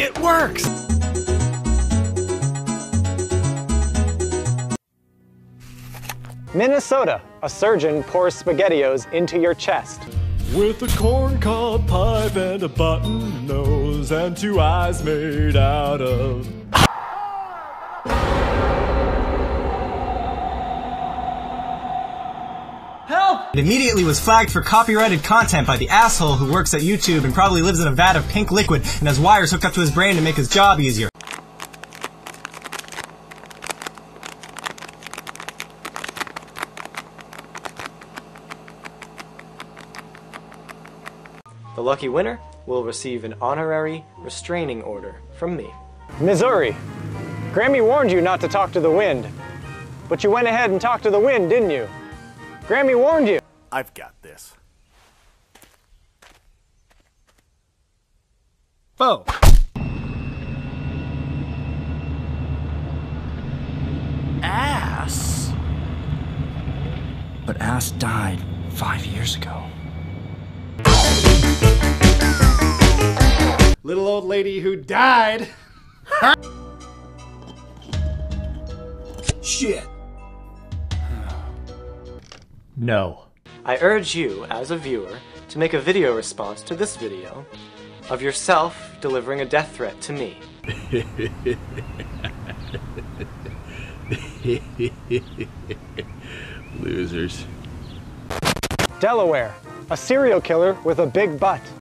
It works! Minnesota. A surgeon pours SpaghettiOs into your chest. With a corncob pipe and a button nose and two eyes made out of. It immediately was flagged for copyrighted content by the asshole who works at YouTube and probably lives in a vat of pink liquid and has wires hooked up to his brain to make his job easier. The lucky winner will receive an honorary restraining order from me. Missouri. Grammy warned you not to talk to the wind. But you went ahead and talked to the wind, didn't you? Grammy warned you. I've got this. Oh. Ass? But Ass died five years ago. Little old lady who died. Shit. No. I urge you, as a viewer, to make a video response to this video of yourself delivering a death threat to me. Losers. Delaware. A serial killer with a big butt.